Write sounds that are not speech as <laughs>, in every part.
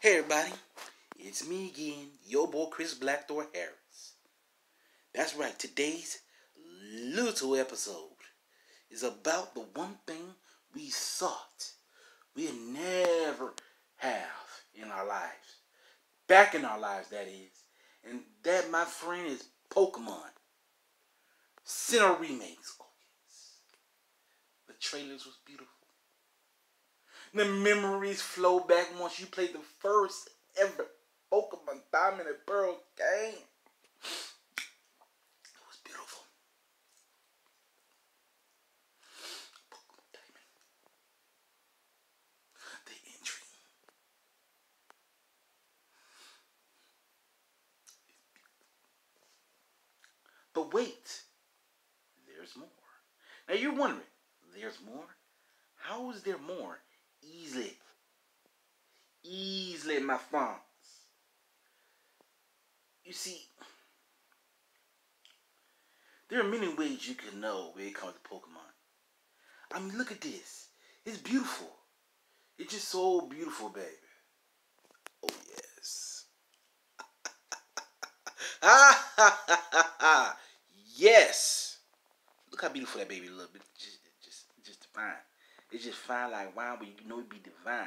Hey everybody, it's me again, your boy Kris Blackthorn Harris. That's right, today's little episode is about the one thing we sought, we'd never have in our lives. Back in our lives, that is. And that, my friend, is Pokemon. Sinnoh remakes. Oh, yes. The trailers was beautiful. The memories flow back once you played the first ever Pokemon Diamond and Pearl game. It was beautiful. Pokemon Diamond. The entry. But wait, there's more. Now you're wondering, there's more? How is there more? Easily. Easily, my friends. You see, there are many ways you can know where it comes to Pokemon. I mean, look at this. It's beautiful. It's just so beautiful, baby. Oh, yes. <laughs> yes. Look how beautiful that baby look. Just, just, just divine. It's just fine like wine, but you know it be divine.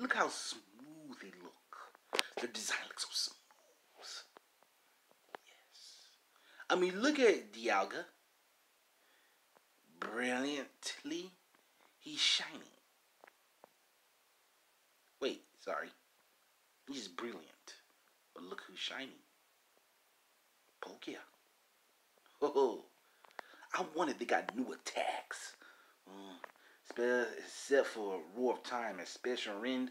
Look how smooth they look. The design looks so smooth. Yes. I mean, look at Dialga. Brilliantly, he's shining. Wait, sorry. He's brilliant. But look who's shining. Palkia. Oh, I wanted they got new attacks. Except for Roar Time and Spacial Rend.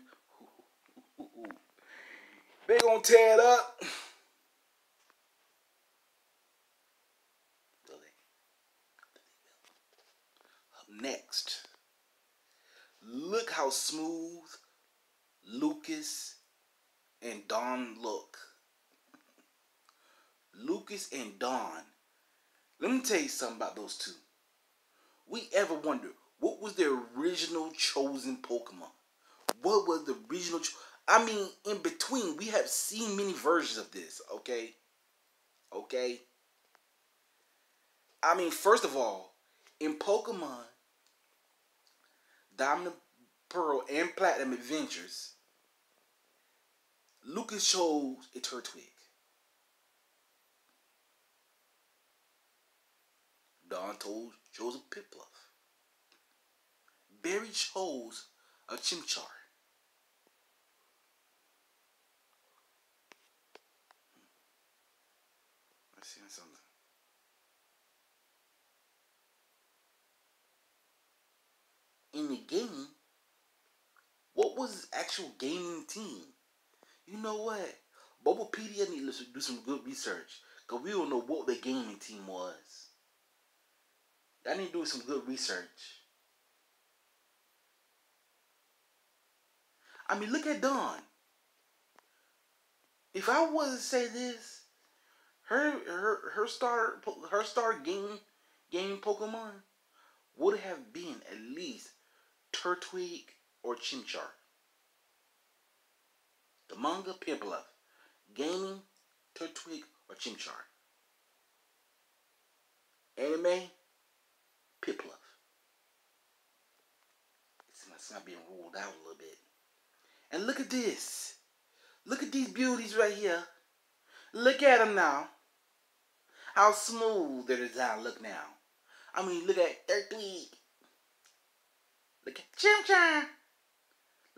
They gonna tear it up. Up next, look how smooth Lucas and Dawn look. Lucas and Dawn. Let me tell you something about those two. We ever wonder was the original chosen Pokemon? What was the original? I mean, in between, we have seen many versions of this. Okay, okay. I mean, first of all, in Pokemon Diamond, Pearl, and Platinum Adventures, Lucas chose a Turtwig. Dawn told, chose a Piplup. Chose a Chimchar. Hmm. Let's see something. In the game, what was his actual gaming team? You know what? Bulbapedia needs to do some good research. Because we don't know what the gaming team was. I need to do some good research. I mean, look at Dawn. If I was to say this, her her her star her star game game Pokemon would have been at least Turtwig or Chimchar. The manga Piplup, gaming Turtwig or Chimchar. Anime Piplup. It's not, it's not being ruled out a little bit. And look at this. Look at these beauties right here. Look at them now. How smooth their design look now. I mean, look at Turtwig. Look at Chimchar.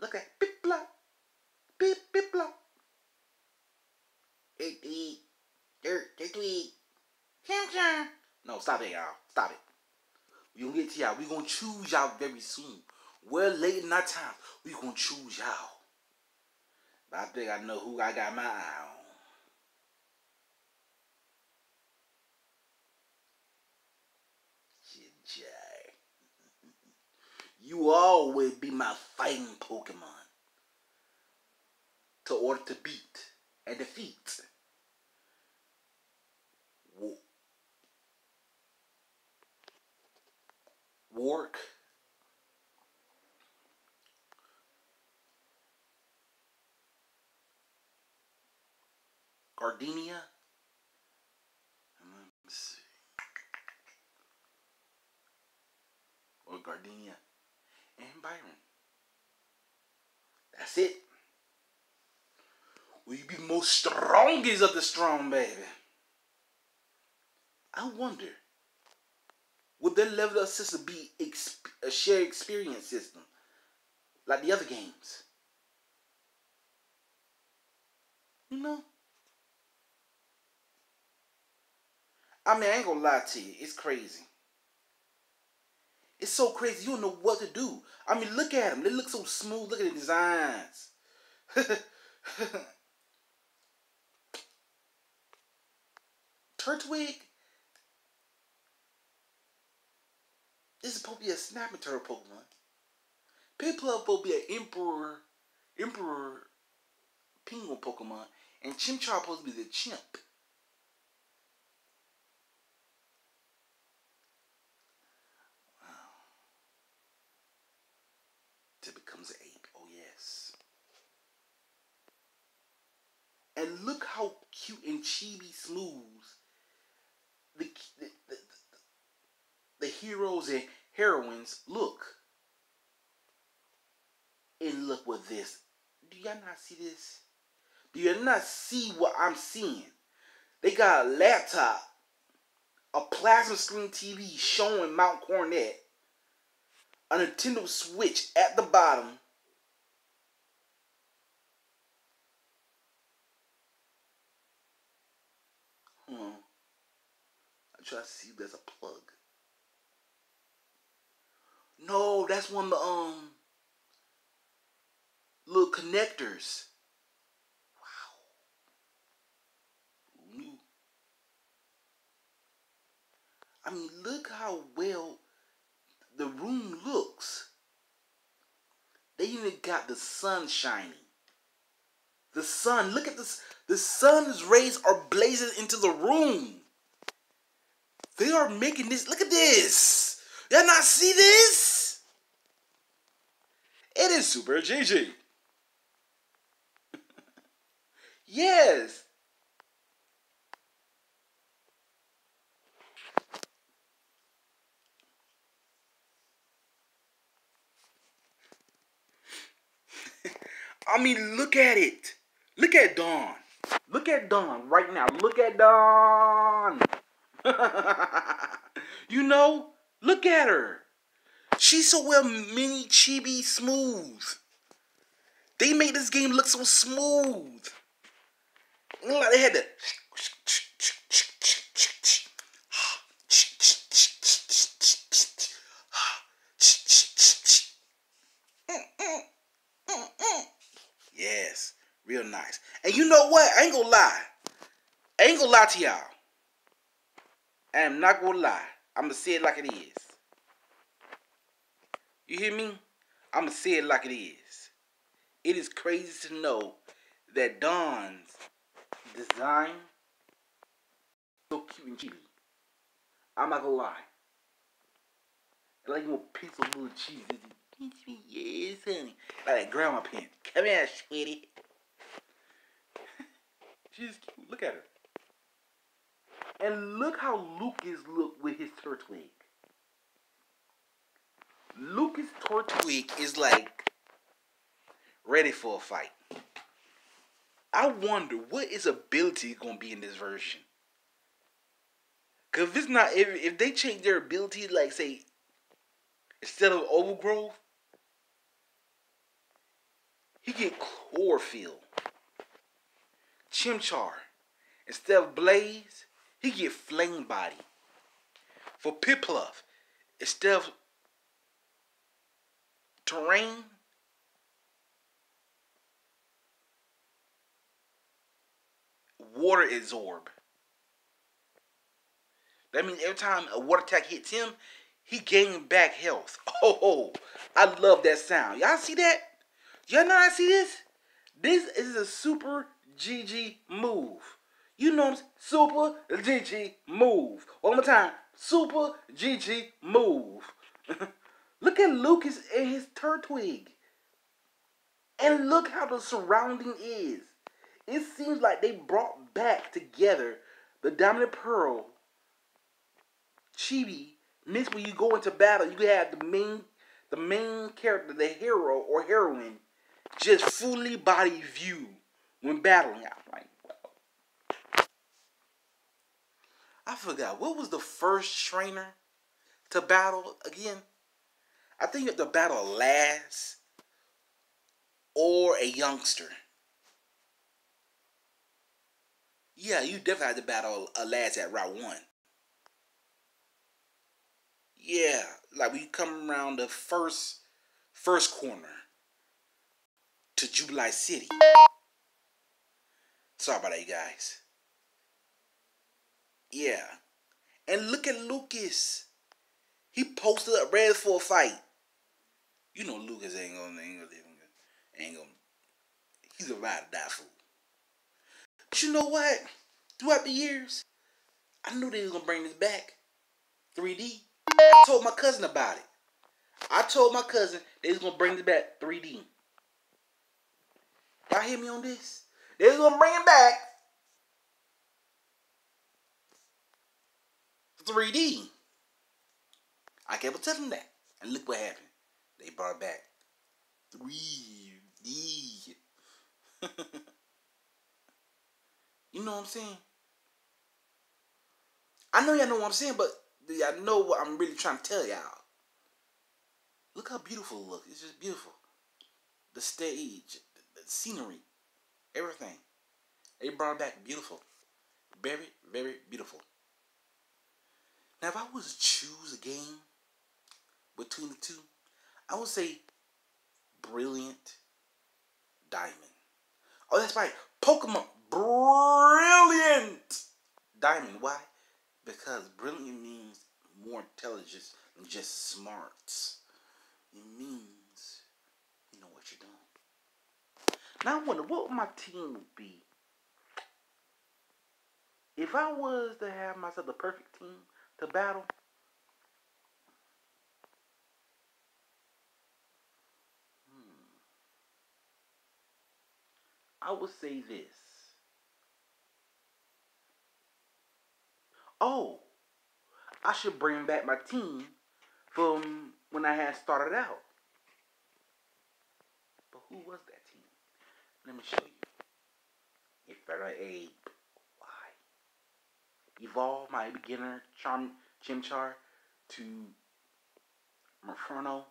Look at Piplup. Pip Piplup. Turtwig. Dirt. Turtwig. Chimchar. No, stop it, y'all. Stop it. We gonna get to y'all. We gonna choose y'all very soon. Well, late in our time, we gonna choose y'all. I think I know who I got my eye on. You always be my fighting Pokemon. To order to beat and defeat. Wark Gardenia. Let's see. Or Gardenia. And Byron. That's it. Will you be the most strongest of the strong, baby. I wonder, would their level of system be a shared experience system like the other games? You know? I mean, I ain't gonna lie to you. It's crazy. It's so crazy. You don't know what to do. I mean, look at them. They look so smooth. Look at the designs. <laughs> Turtwig. This is supposed to be a snapping turtle Pokemon. Piplup to be an Emperor, Emperor Penguin Pokemon, and Chimchar supposed to be the chimp. Wow. Till becomes an ape. Oh yes. And look how cute and chibi smooth the, the, the, the heroes and heroines look. And look what this. Do y'all not see this? Do you not see what I'm seeing? They got a laptop, a plasma screen TV showing Mount Coronet, a Nintendo Switch at the bottom. Hmm. To see there's a plug. No, that's one of the um little connectors. Wow. I mean, look how well the room looks. They even got the sun shining. The sun, look at this. The sun's rays are blazing into the room. They are making this. Look at this. Y'all not see this? It is Super GG. <laughs> yes. <laughs> I mean, look at it. Look at Dawn. Look at Dawn right now. Look at Dawn. <laughs> you know, look at her. She's so well mini chibi smooth. They made this game look so smooth. Like they had to Yes, Real nice. And you know what? I ain't gonna lie. I ain't gonna lie to y'all. I am not gonna lie. I'm gonna say it like it is. You hear me? I'm gonna say it like it is. It is crazy to know that Dawn's design so cute and cheesy. I'm not gonna lie. I like more of little cheese. Yes, honey. Like that grandma pen. Come here, sweetie. <laughs> She's cute. Look at her. And look how Lucas look with his Turtwig. Lucas Turtwig is like ready for a fight. I wonder what his ability gonna be in this version. Cause if it's not if, if they change their ability, like say instead of overgrowth, he get chlorophyll. Chimchar. Instead of Blaze, he get Flame Body. For Piplup, instead of Torrent, Water Absorb. That means every time a water attack hits him, he gains back health. <laughs> Oh, I love that sound. Y'all see that? Y'all not see this? This is a super GG move. You know I'm Super GG move. One more time. Super GG move. <laughs> look at Lucas and his Turtwig. And look how the surrounding is. it seems like they brought back together the Dominant Pearl, Chibi, mixed when you go into battle, you have the main the main character, the hero or heroine, just fully body view when battling. I'm like, well. I forgot what was the first trainer to battle again. I think you have to battle a lass or a youngster. Yeah, you definitely have to battle a lass at Route 1. Yeah, like you come around the first first corner to Jubilife City. Sorry about that, you guys. Yeah. And look at Lucas. He posted up ready for a fight. You know Lucas ain't gonna ain't gonna ain't gonna he's a ride or die fool. But you know what? Throughout the years, I knew they was gonna bring this back. 3D. I told my cousin about it. I told my cousin they was gonna bring this back 3D. Y'all hear me on this? They was gonna bring it back 3D. I kept telling them that. And look what happened. They brought back 3D. <laughs> you know what I'm saying? I know y'all know what I'm saying, but y'all know what I'm really trying to tell y'all. Look how beautiful it looks. It's just beautiful. The stage, the scenery, everything. They brought back beautiful. Very, very beautiful. Now, if I was to choose a game between the two, I would say Brilliant Diamond. Oh, that's right. Pokemon Brilliant Diamond. Why? Because brilliant means more intelligence than just smarts. It means you know what you're doing. Now I wonder what my team would be if I was to have myself the perfect team to battle. Hmm, I would say this. Oh, I should bring back my team from when I had started out. But who was that team? Let me show you. Infernape. Evolve my beginner Charm Chimchar to Inferno.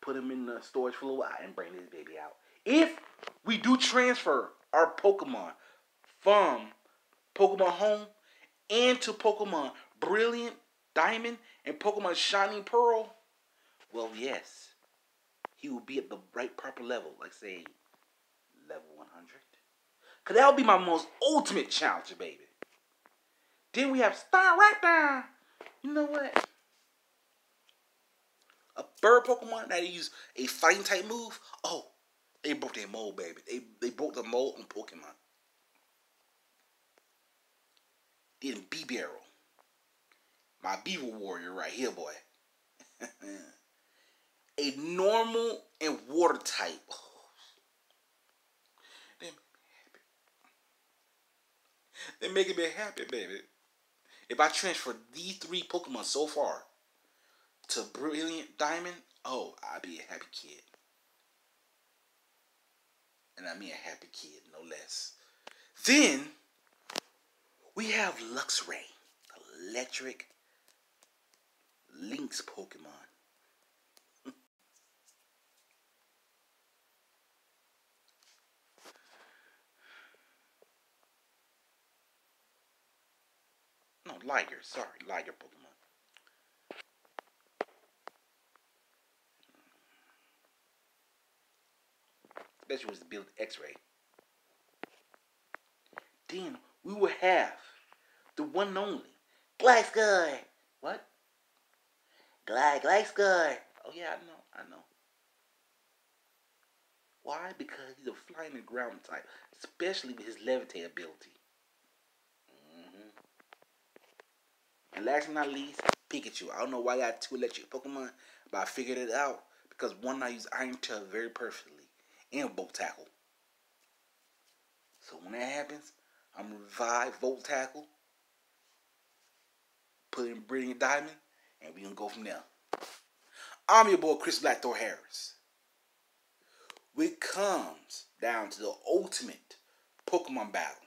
Put him in the storage for a while and bring this baby out. If we do transfer our Pokemon from Pokemon Home into Pokemon Brilliant Diamond and Pokemon Shining Pearl, well, yes, he will be at the right proper level, like say level 100. Cause that would be my most ultimate challenge, baby. Then we have Staraptor. You know what? A bird Pokemon that use a fighting type move. Oh, they broke their mold, baby. They they broke the mold on Pokemon. Then Bibarel. My Beaver Warrior right here, boy. <laughs> a normal and water type. They're making me happy, baby. If I transfer these three Pokemon so far to Brilliant Diamond, oh, I'll be a happy kid. And I mean a happy kid, no less. Then we have Luxray, electric Lynx Pokemon. no, Liger, sorry, Liger Pokemon. Especially was the build X-Ray. Then we will have the one and only Gliscor. What? Glide, Gliscor. Oh yeah, I know, I know. Why? Because he's a flying and ground type, especially with his levitate ability. And last but not least, Pikachu. I don't know why I got two electric Pokemon, but I figured it out because one I use Iron Tail very perfectly and Volt Tackle. So when that happens, I'm revive Volt Tackle, put in Brilliant Diamond, and we gonna go from there. I'm your boy Kris Blackthor Harris. It comes down to the ultimate Pokemon battle,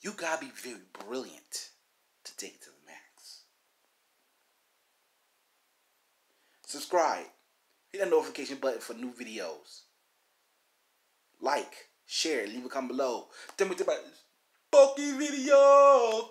you gotta be very brilliant to take it to the max. Subscribe. Hit that notification button for new videos. Like, share, leave a comment below. Tell me about this Pokey video.